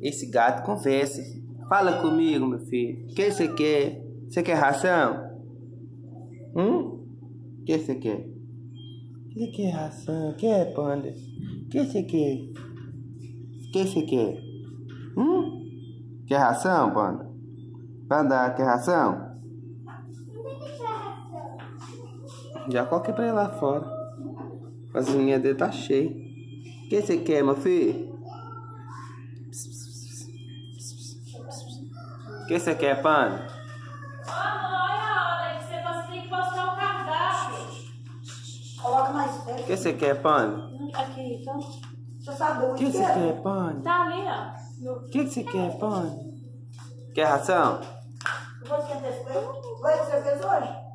Esse gato conversa. Fala comigo, meu filho. O que você quer? Você quer ração? Hum? O que você quer? Você quer ração? Quer, panda? O que você quer? O que você quer? Hum? Quer ração, panda? Panda, quer ração? Já coloquei pra ele lá fora. As unhas dele tá cheias. O que você quer, meu filho? O que você quer, panda? Olha a hora que você tem que mostrar o cardápio. Coloca mais perto. O que você quer, panda? Aqui, então. Você sabe O onde que você quer, panda? Tá ali, ó. O que você quer, panda? Quer ração? Você quer o fez hoje?